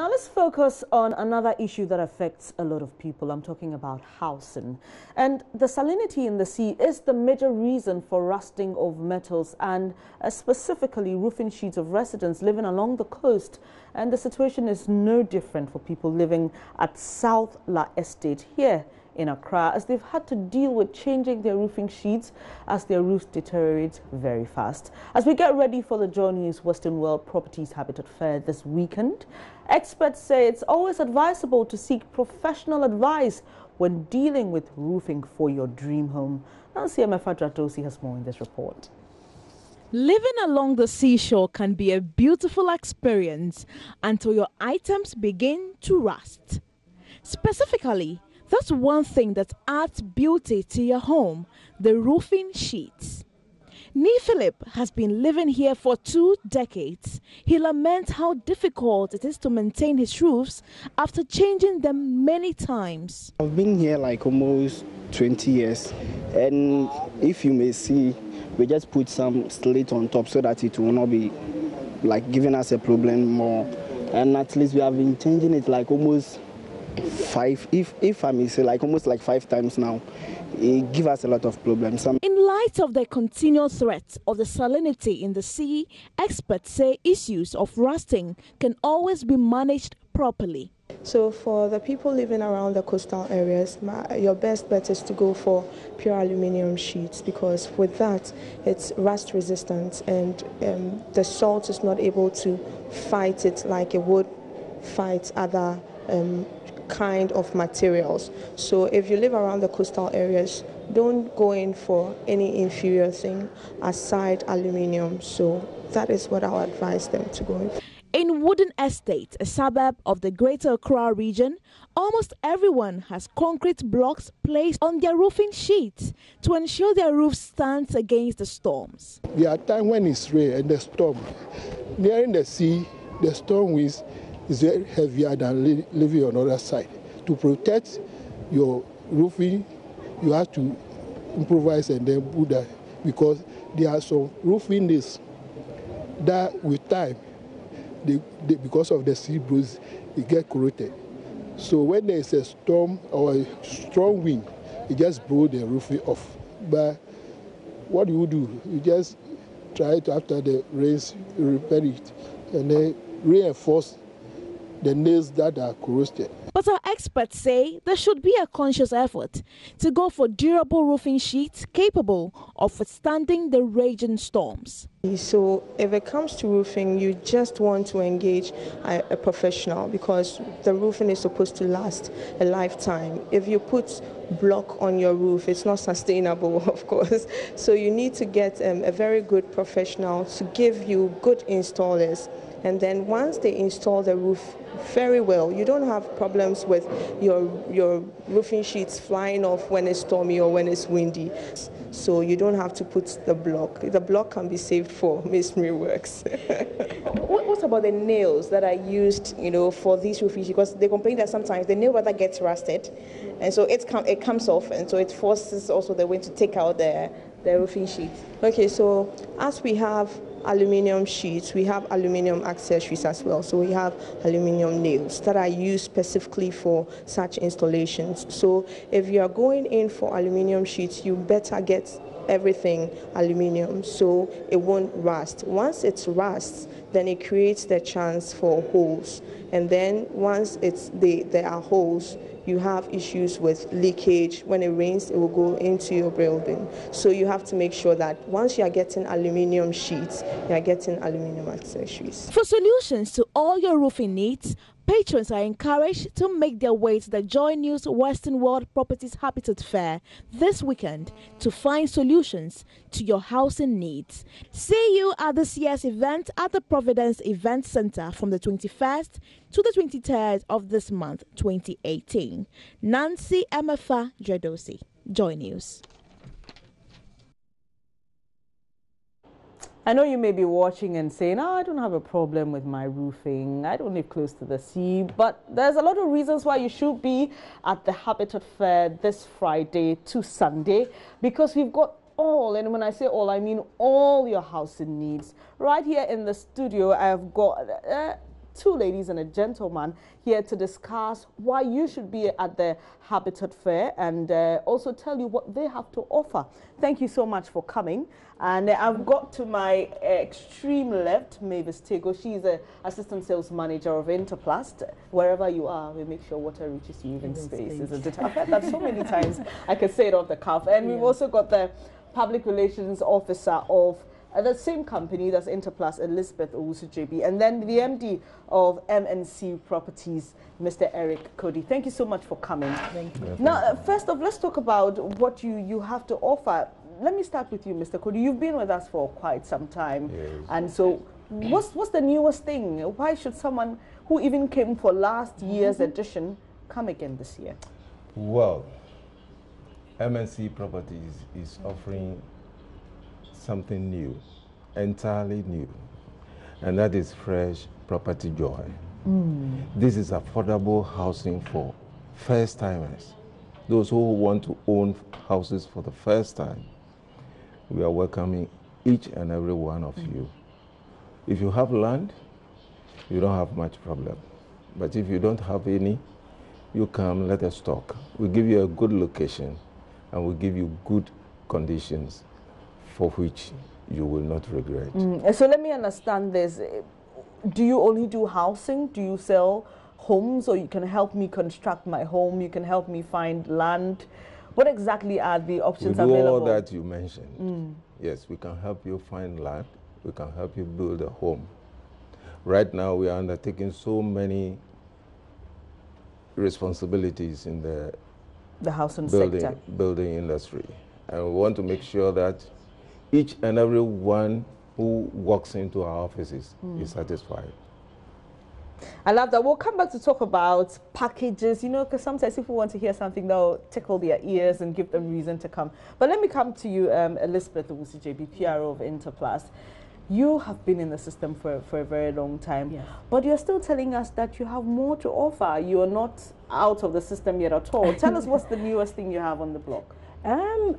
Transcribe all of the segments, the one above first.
Now let's focus on another issue that affects a lot of people. I'm talking about housing. And the salinity in the sea is the major reason for rusting of metals and uh, specifically roofing sheets of residents living along the coast. And the situation is no different for people living at South La Estate here in Accra as they've had to deal with changing their roofing sheets as their roofs deteriorate very fast. As we get ready for the Joy News Western World Properties Habitat Fair this weekend, experts say it's always advisable to seek professional advice when dealing with roofing for your dream home. Nancy Emefa has more in this report. Living along the seashore can be a beautiful experience until your items begin to rust. Specifically, that's one thing that adds beauty to your home the roofing sheets. Nii Philip has been living here for two decades. He laments how difficult it is to maintain his roofs after changing them many times. I've been here like almost 20 years, and if you may see, we just put some slate on top so that it will not be like giving us a problem more. And at least we have been changing it like almost five, if, if I may say, like almost like five times now. It give us a lot of problems. In light of the continual threat of the salinity in the sea, experts say issues of rusting can always be managed properly. So for the people living around the coastal areas, my, your best bet is to go for pure aluminium sheets because with that it's rust resistant and um, the salt is not able to fight it like it would fight other um, kind of materials. So if you live around the coastal areas, don't go in for any inferior thing aside aluminium. So that is what I'll advise them to go in. In Wooden Estate, a suburb of the Greater Accra region, almost everyone has concrete blocks placed on their roofing sheets to ensure their roof stands against the storms. There are times when it's rain and the storm. Nearing the sea, the storm winds is very heavier than li living on the other side. To protect your roofing, you have to improvise and then put that because there are some roofing days that with time, they, they, because of the sea breeze, it get corroded. So when there is a storm or a strong wind, it just blow the roofing off. But what do you do? You just try to, after the rains, repair it and then reinforce the nails that are corroded. But our experts say there should be a conscious effort to go for durable roofing sheets capable of withstanding the raging storms. So, if it comes to roofing, you just want to engage a, a professional because the roofing is supposed to last a lifetime. If you put block on your roof, it's not sustainable, of course. So, you need to get um, a very good professional to give you good installers and then once they install the roof very well, you don't have problems with your, your roofing sheets flying off when it's stormy or when it's windy. So you don't have to put the block. The block can be saved for masonry works. what, what, about the nails that are used, you know, for these roofing sheets? Because they complain that sometimes the nail rather gets rusted, and so it, com- it comes off, and so it forces also the wind to take out the, the roofing sheet. Okay, so as we have aluminium sheets, we have aluminium accessories as well. So we have aluminium nails that are used specifically for such installations. So if you are going in for aluminium sheets, you better get everything aluminium so it won't rust. Once it rusts, then it creates the chance for holes. And then once it's the, there are holes, you have issues with leakage. When it rains, it will go into your building. So you have to make sure that once you are getting aluminium sheets, you are getting aluminium accessories. For solutions to all your roofing needs, Patrons are encouraged to make their way to the Joy News Western World Properties Habitat Fair this weekend to find solutions to your housing needs. See you at this year's event at the Providence Event Center from the 21st to the 23rd of this month, 2018. Nancy Emefa Dredosi, Joy News. I know you may be watching and saying, oh, I don't have a problem with my roofing. I don't live close to the sea. But there's a lot of reasons why you should be at the Habitat Fair this Friday to Sunday because we've got all, and when I say all, I mean all your housing needs. Right here in the studio, I've got uh, two ladies and a gentleman here to discuss why you should be at the Habitat Fair and uh, also tell you what they have to offer. Thank you so much for coming. And I've got to my extreme left, Mavis Tego. She's an assistant sales manager of Interplast. Wherever you are, we make sure water reaches you in space, isn't it? I've heard that so many times. I can say it off the cuff. And yeah. we've also got the public relations officer of uh, the same company, that's Interplast, Elizabeth Owusu JB, and then the MD of MNC Properties, Mr. Eric Cody. Thank you so much for coming. Thank you. Now, uh, first off, let's talk about what you, you have to offer. Let me start with you, Mr. Cody. You've been with us for quite some time. Yes. And so, what's, what's the newest thing? Why should someone who even came for last year's mm -hmm. edition come again this year? Well, MNC Properties is offering something new, entirely new, and that is fresh property joy. Mm. This is affordable housing for first timers, those who want to own houses for the first time. We are welcoming each and every one of mm. you. If you have land, you don't have much problem. But if you don't have any, you come, let us talk. We give you a good location and we give you good conditions for which you will not regret. Mm. So let me understand this. Do you only do housing? Do you sell homes or you can help me construct my home? You can help me find land? What exactly are the options we do available? all that you mentioned. Mm. Yes, we can help you find land. We can help you build a home. Right now, we are undertaking so many responsibilities in the the housing building, sector. building industry. And we want to make sure that each and every one who walks into our offices mm. is satisfied. I love that. We'll come back to talk about packages, you know, because sometimes people want to hear something, they'll tickle their ears and give them reason to come. But let me come to you, um, Elizabeth Owusu JB, PRO of Interplast. You have been in the system for, for a very long time, yes. but you're still telling us that you have more to offer. You are not out of the system yet at all. Tell us what's the newest thing you have on the block. Um,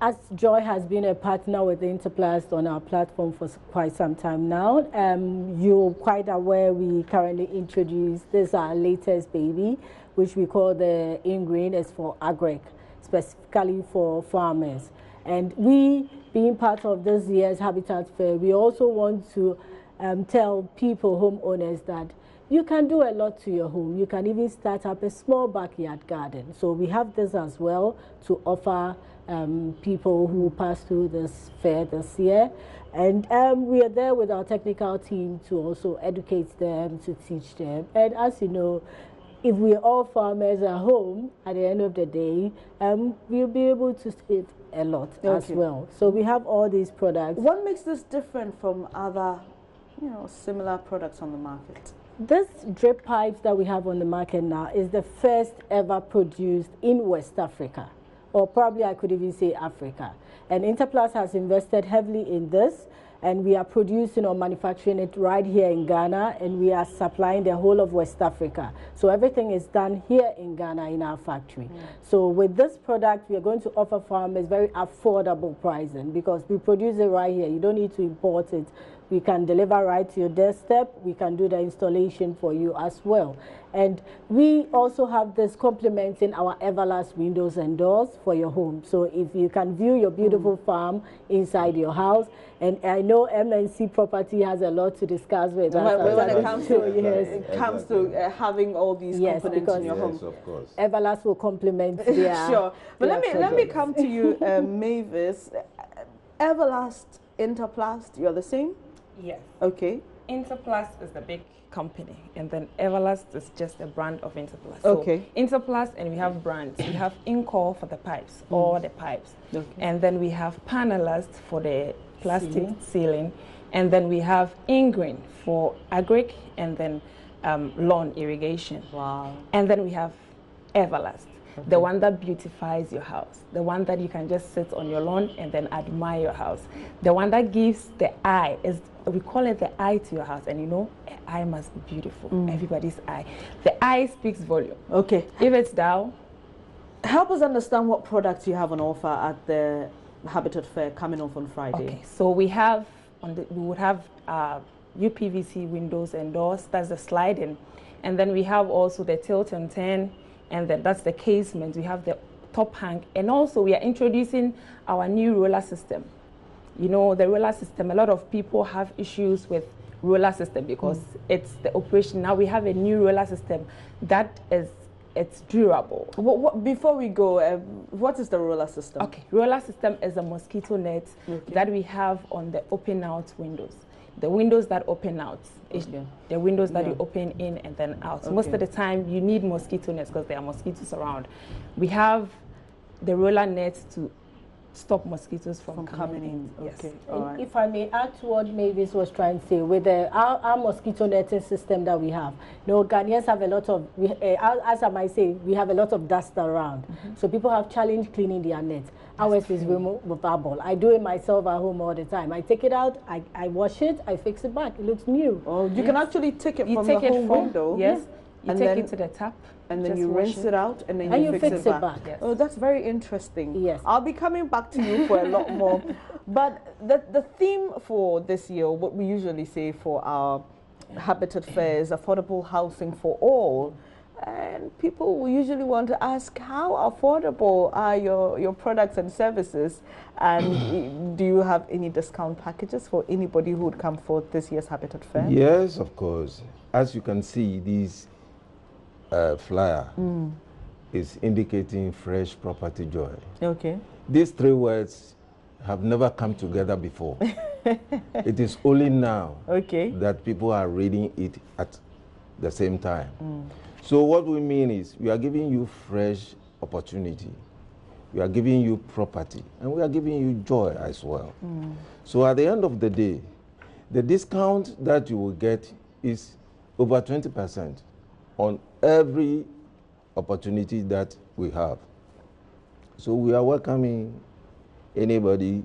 as Joy has been a partner with Interplast on our platform for quite some time now, um, you're quite aware we currently introduced this our latest baby, which we call the Ingreen. It's for agric, specifically for farmers. And we, being part of this year's Habitat Fair, we also want to um, tell people, homeowners, that you can do a lot to your home. You can even start up a small backyard garden. So we have this as well to offer um, people who pass through this fair this year. And um, we are there with our technical team to also educate them, to teach them. And as you know, if we're all farmers at home, at the end of the day, um, we'll be able to save a lot okay. as well. So we have all these products. What makes this different from other, you know, similar products on the market? This drip pipes that we have on the market now is the first ever produced in West Africa or probably I could even say Africa. And Interplast has invested heavily in this and we are producing or manufacturing it right here in Ghana and we are supplying the whole of West Africa. So everything is done here in Ghana in our factory. Mm. So with this product, we are going to offer farmers very affordable pricing because we produce it right here. You don't need to import it. We can deliver right to your doorstep. We can do the installation for you as well. And we also have this complementing our Everlast windows and doors for your home. So if you can view your beautiful mm. farm inside your house, and I know MNC Property has a lot to discuss with us. When, when it comes to, yes. it comes to uh, having all these yes, components in your yes, home. Yes, of course. Everlast will complement their Sure. But let me, let me come to you, uh, Mavis. Everlast, Interplast, you're the same? Yes. Okay. Interplast is the big company, and then Everlast is just a brand of Interplast. Okay. So Interplast, and we have brands. we have Incor for the pipes, mm. all the pipes, okay. and then we have Panelast for the plastic ceiling, ceiling and then we have Ingreen for agric, and then um, lawn irrigation. Wow. And then we have Everlast the one that beautifies your house, the one that you can just sit on your lawn and then admire your house, the one that gives the eye is we call it the eye to your house, and you know, eye must be beautiful. Mm. Everybody's eye, the eye speaks volume. Okay, if it's down, help us understand what products you have on offer at the Habitat Fair coming off on Friday. Okay, so we have on the, we would have. Uh, UPVC windows and doors. That's the sliding. And then we have also the tilt and turn, and then that's the casement. We have the top hang, and also we are introducing our new roller system. You know, the roller system, a lot of people have issues with roller system because mm. it's the operation. Now we have a new roller system that is it's durable. What, what, before we go, uh, what is the roller system? Okay, roller system is a mosquito net okay. that we have on the open out windows. The windows that open out, okay. the windows that yeah. you open in and then out. Okay. Most of the time, you need mosquito nets because there are mosquitoes around. We have the roller nets to stop mosquitoes from, from coming, in. in. Yes. Right. If I may add to what Mavis was trying to say, with the, our, our mosquito netting system that we have, you know, Ghanaians have a lot of, we, uh, as I might say, we have a lot of dust around. Mm -hmm. So people have challenge cleaning their nets. Ours is removable. I do it myself at home all the time. I take it out, I, I wash it, I fix it back. It looks new. Oh, you yes. can actually take it you from take the it home window. Yes. You and take it to the tap and then you rinse it. it. out and then and you, you fix, fix, it, back. back. Yes. Oh, that's very interesting. Yes. I'll be coming back to you for a lot more. But the, the theme for this year, what we usually say for our Habitat Fair is affordable housing for all. And people will usually want to ask, how affordable are your, your products and services? And do you have any discount packages for anybody who would come for this year's Habitat Fair? Yes, of course. As you can see, these uh, flyer mm. is indicating fresh property joy. Okay. These three words have never come together before. it is only now okay. that people are reading it at the same time. Mm. So what we mean is we are giving you fresh opportunity. We are giving you property and we are giving you joy as well. Mm. So at the end of the day, the discount that you will get is over 20% on every opportunity that we have. So we are welcoming anybody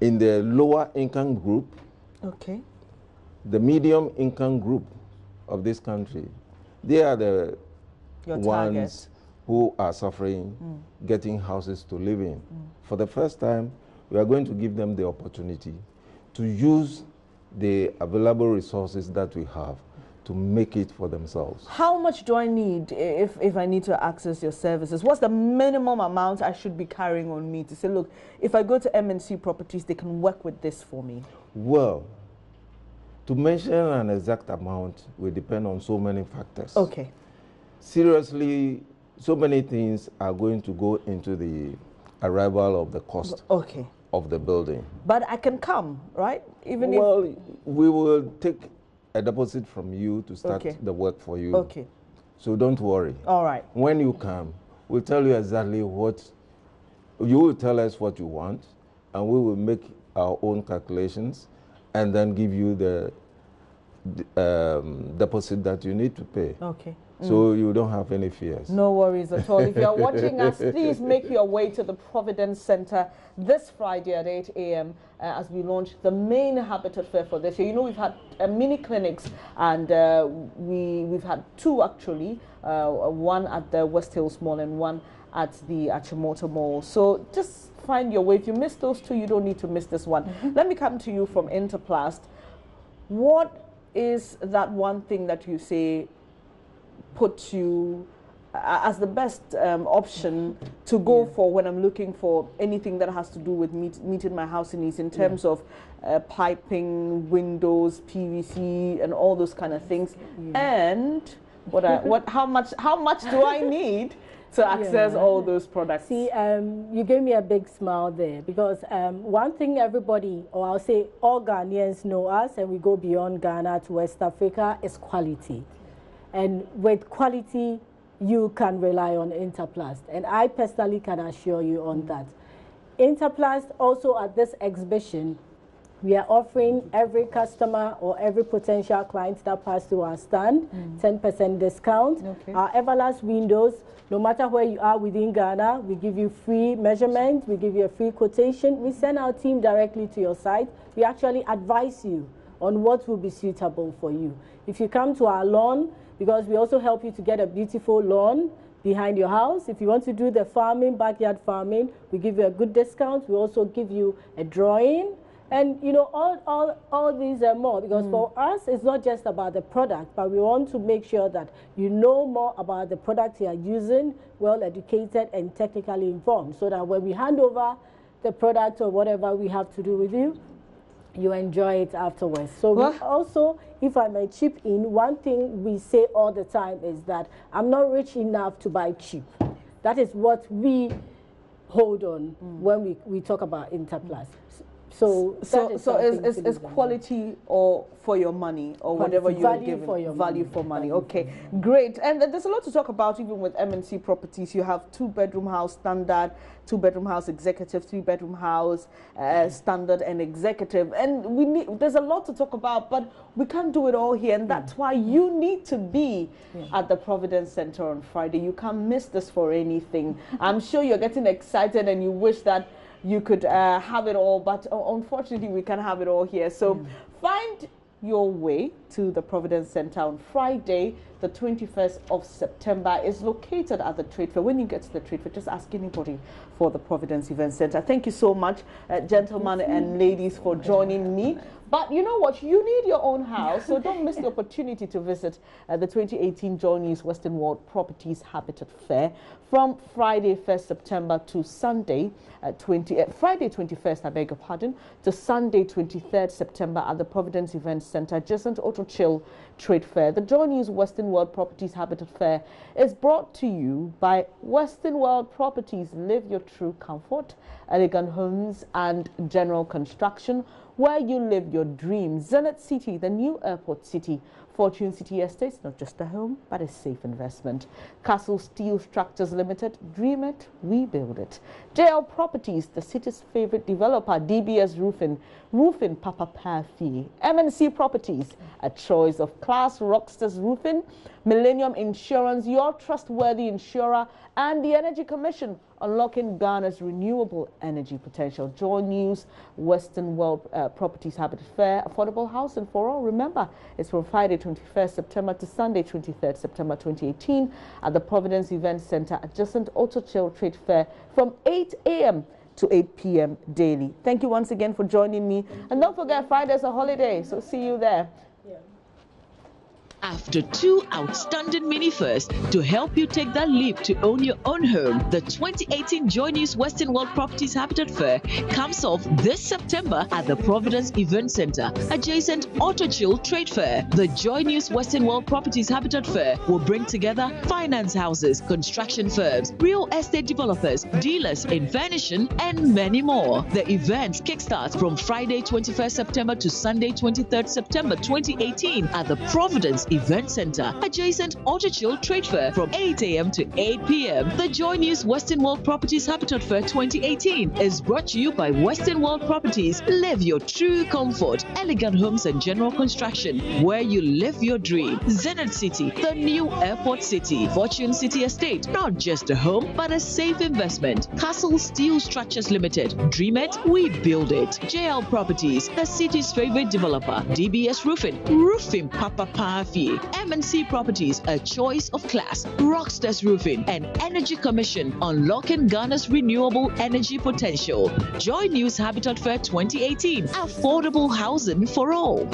in the lower income group, okay, the medium income group of this country. They are the Your ones target. who are suffering mm. getting houses to live in. Mm. For the first time, we are going to give them the opportunity to use the available resources that we have to make it for themselves. How much do I need if, if I need to access your services? What's the minimum amount I should be carrying on me to say, look, if I go to MNC Properties, they can work with this for me? Well, to mention an exact amount will depend on so many factors. Okay. Seriously, so many things are going to go into the arrival of the cost. Okay. Of the building. But I can come, right? Even well, if we will take a deposit from you to start okay. the work for you. Okay. So don't worry. All right. When you come, we'll tell you exactly what, you will tell us what you want, and we will make our own calculations and then give you the um, deposit that you need to pay. Okay. So mm. you don't have any fears. No worries at all. if you're watching us, please make your way to the Providence Center this Friday at 8 a.m. Uh, as we launch the main Habitat Fair for this year. You know, we've had uh, mini clinics and uh, we, we've had two actually, uh, one at the West Hills Mall and one at the Achimota Mall. So just find your way. If you miss those two, you don't need to miss this one. Mm -hmm. Let me come to you from Interplast. What is that one thing that you say put you as the best um, option to go yeah. for when I'm looking for anything that has to do with meet, meeting my house needs in terms yeah. of uh, piping, windows, PVC, and all those kind of things. Yeah. And what I, what how much how much do I need to access all those products? See, um, you gave me a big smile there because um, one thing everybody, or I'll say all Ghanaians know us, and we go beyond Ghana to West Africa, is quality. And with quality, you can rely on Interplast. And I personally can assure you on that. Interplast also at this exhibition, we are offering every customer or every potential client that passes through our stand 10% mm. discount. Okay. Our Everlast windows, no matter where you are within Ghana, we give you free measurement, we give you a free quotation. We send our team directly to your site. We actually advise you on what will be suitable for you. If you come to our lawn, because we also help you to get a beautiful lawn behind your house. If you want to do the farming, backyard farming, we give you a good discount. We also give you a drawing And you know, all, all, all these are more because mm. for us, it's not just about the product, but we want to make sure that you know more about the product you are using, well educated and technically informed, so that when we hand over the product or whatever we have to do with you, you enjoy it afterwards. So we also, if I may chip in, one thing we say all the time is that I'm not rich enough to buy cheap. That is what we hold on mm. when we, we talk about Interplast. So so so is, is, is quality or for your money or quality, whatever you're value giving for your value money. for money. Okay, great. And there's a lot to talk about even with MNC properties. You have two bedroom house standard, two bedroom house executive, three bedroom house uh, standard and executive. And we need there's a lot to talk about, but we can't do it all here. And that's why you need to be yeah. at the Providence Center on Friday. You can't miss this for anything. I'm sure you're getting excited and you wish that you could uh, have it all, but uh, unfortunately, we can't have it all here. So mm. find your way to the Providence Center on Friday, the 21st of September. is located at the trade fair. When you get to the trade fair, just ask anybody for the Providence Event Center. Thank you so much, uh, gentlemen and ladies, for joining me. But you know what? You need your own house, so don't miss the opportunity to visit uh, the 2018 Joy News Western World Properties Habitat Fair from Friday 1st September to Sunday uh, 20 uh, Friday 21st, I beg your pardon, to Sunday 23rd September at the Providence Event Center, adjacent Auto Chill Trade Fair. The Joy News Western World Properties Habitat Fair is brought to you by Western World Properties. Live your true comfort, elegant homes and general construction where you live your dreams. Zenith City, the new airport city. Fortune City Estates, not just a home, but a safe investment. Castle Steel Structures Limited, dream it, we build it. JL Properties, the city's favorite developer, DBS Roofing, Roofing Papa Pafi. MNC Properties, a choice of class Rockstars Roofing, Millennium Insurance, your trustworthy insurer, and the Energy Commission, unlocking Ghana's renewable energy potential. Joy News, Western World uh, Properties Habitat Fair, affordable housing for all. Remember, it's from Friday 21st September to Sunday 23rd September 2018 at the Providence Event Center, adjacent Auto Chill Trade Fair from 8 a.m. to 8 p.m. daily. Thank you once again for joining me. And don't forget, Friday's a holiday, so see you there. After two outstanding mini firsts to help you take that leap to own your own home, the 2018 Joy News Western World Properties Habitat Fair comes off this September at the Providence Event Center, adjacent Auto Chill Trade Fair. The Joy News Western World Properties Habitat Fair will bring together finance houses, construction firms, real estate developers, dealers in furnishing, and many more. The event kickstarts from Friday 21st September to Sunday 23rd September 2018 at the Providence Event Center, adjacent Chill Trade Fair from 8 a.m. to 8 p.m. The Joy News Western World Properties Habitat Fair 2018 is brought to you by Western World Properties. Live your true comfort, elegant homes and general construction where you live your dream. Zenith City, the new airport city. Fortune City Estate, not just a home, but a safe investment. Castle Steel Structures Limited. Dream it, we build it. JL Properties, the city's favorite developer. DBS Roofing, roofing Papa Pafi. MNC Properties, a choice of class, Rockstars Roofing, and Energy Commission, unlocking Ghana's renewable energy potential. Joy News Habitat Fair 2018, affordable housing for all.